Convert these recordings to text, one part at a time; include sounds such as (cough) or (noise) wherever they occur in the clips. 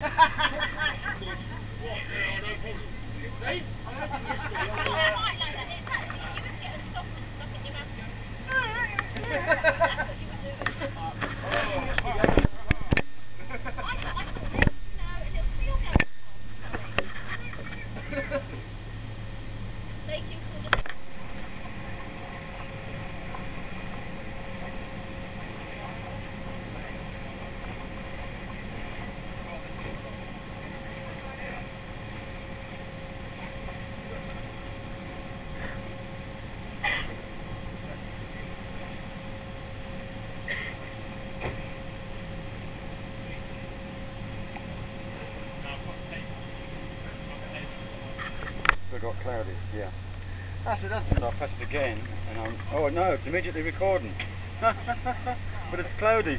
Still (laughs) got cloudy, yes. That's it, that's it. I press it again, and I'm... Oh no, it's immediately recording. (laughs) but it's cloudy.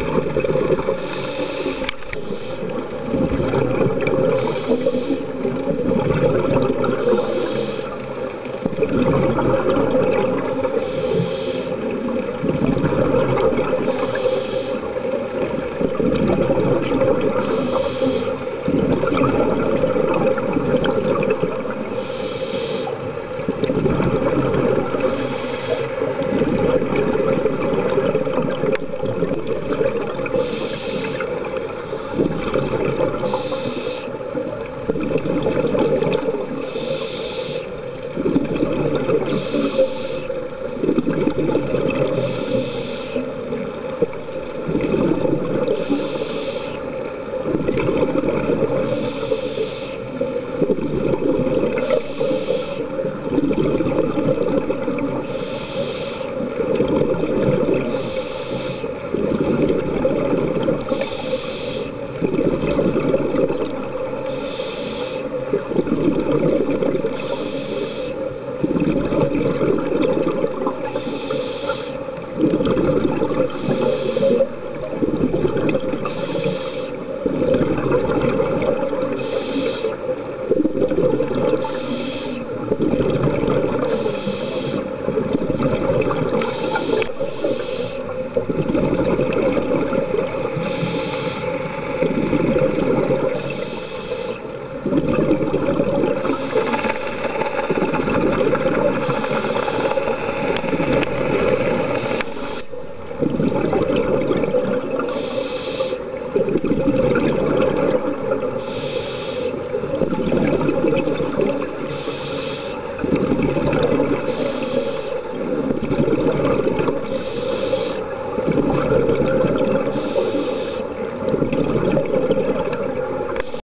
Thank you.